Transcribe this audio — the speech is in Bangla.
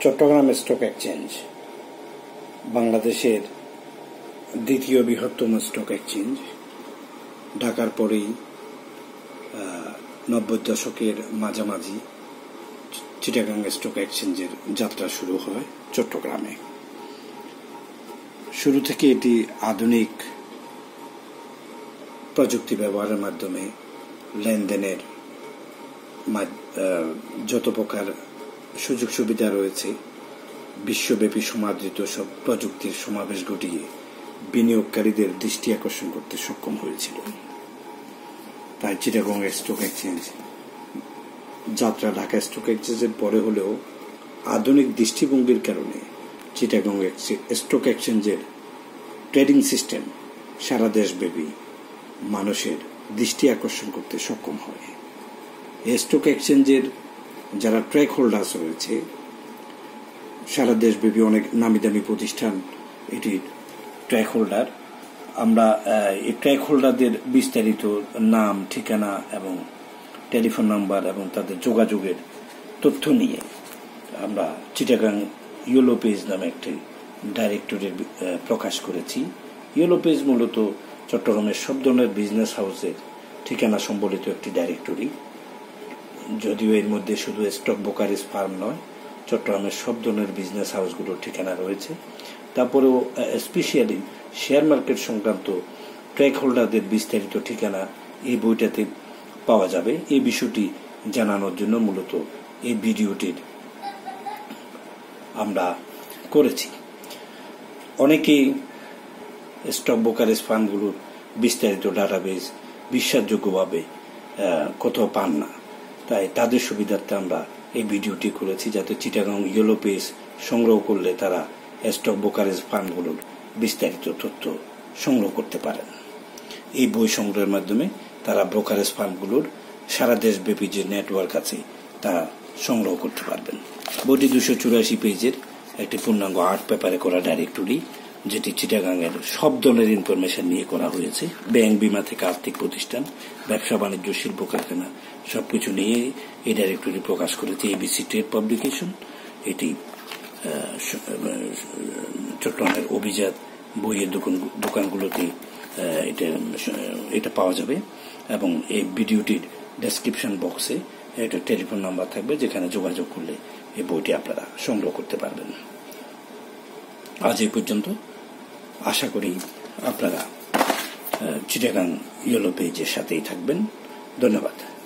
চট্টগ্রাম স্টক এক্সচেঞ্জ বাংলাদেশের দ্বিতীয় বৃহত্তম স্টক এক্সচেঞ্জ ঢাকার পরেই নব্বই দশকের মাঝামাঝি চিটাগাং স্টক এক্সচেঞ্জের যাত্রা শুরু হয় চট্টগ্রামে। শুরু থেকে এটি আধুনিক প্রযুক্তি ব্যবহারের মাধ্যমে লেনদেনের যত প্রকার সুযোগ সুবিধা রয়েছে। বিশ্বব্যাপী সমাদৃত সব প্রযুক্তির সমাবেশ ঘটিয়ে বিনিয়োগকারীদের দৃষ্টি আকর্ষণ করতে সক্ষম হয়েছিল। তাই চিটাগং স্টক এক্সচেঞ্জ, যাত্রা ঢাকা স্টক এক্সচেঞ্জের পরে হলেও আধুনিক দৃষ্টিভঙ্গির কারণে চিটাগং স্টক এক্সচেঞ্জের ট্রেডিং সিস্টেম সারা দেশব্যাপী মানুষের দৃষ্টি আকর্ষণ করতে সক্ষম হয়। স্টক এক্সচেঞ্জের যারা ট্র্যাক হোল্ডার্স রয়েছে, সারা দেশব্যাপী অনেক নামি দামি প্রতিষ্ঠান এটির ট্র্যাক হোল্ডার আমরা এই ট্র্যাক হোল্ডারদের বিস্তারিত নাম, ঠিকানা এবং টেলিফোন নাম্বার এবং তাদের যোগাযোগের তথ্য নিয়ে আমরা চিটাগাং ইয়েলো পেজ নামে একটি ডাইরেক্টরির প্রকাশ করেছি। ইয়েলো পেজ মূলত চট্টগ্রামের সব ধরনের বিজনেস হাউসের ঠিকানা সম্বলিত একটি ডাইরেক্টরি যদিও এর মধ্যে শুধু স্টক ব্রোকারেজ ফার্ম নয়, চট্টগ্রামের সব ধরনের বিজনেস হাউসগুলোর ঠিকানা রয়েছে। তারপরেও স্পেশালি শেয়ার মার্কেট সংক্রান্ত ট্র্যাক হোল্ডারদের বিস্তারিত ঠিকানা এই বইটাতে পাওয়া যাবে। এই বিষয়টি জানানোর জন্য মূলত এই ভিডিওটির আমরা করেছি। অনেকেই স্টক ব্রোকারেজ ফান্ডগুলোর বিস্তারিত ডাটাবেস বিশ্বাসযোগ্যভাবে কোথাও পান না। তাই তাদের সুবিধার্থে আমরা এই ভিডিওটি করেছি, যাতে চিটাগাং ইয়েলো পেজ সংগ্রহ করলে তারা স্টক ব্রোকারেজ ফান্ডগুলোর বিস্তারিত তথ্য সংগ্রহ করতে পারেন। এই বই সংগ্রহের মাধ্যমে তারা ব্রোকারেজ ফান্ডগুলোর সারা দেশব্যাপী যে নেটওয়ার্ক আছে, তা সংগ্রহ করতে পারবেন। বইটি দুশো চুরাশি পেজের একটি পূর্ণাঙ্গ আর্ট পেপারে করা ডাইরেক্টরি যেটি চিটাগাংয়ের সব ধরনের ইনফরমেশন নিয়ে করা হয়েছে। ব্যাংক বিমা থেকে আর্থিক প্রতিষ্ঠান, ব্যবসা বাণিজ্য, শিল্প কারখানা, সবকিছু নিয়ে এই ডাইরেক্টরি প্রকাশ করেছে এবিসি ট্রেড পাবলিকেশন এটি চট্টগ্রামের অভিজাত বইয়ের দোকান, দোকানগুলোতে এটা এটা পাওয়া যাবে এবং এই ভিডিওটির ডেসক্রিপশন বক্সে একটা টেলিফোন নাম্বার থাকবে যেখানে যোগাযোগ করলে এই বইটি আপনারা সংগ্রহ করতে পারবেন। আজ এই পর্যন্ত। আশা করি আপনারা চিটাগাং ইয়েলো পেজের সাথেই থাকবেন। ধন্যবাদ।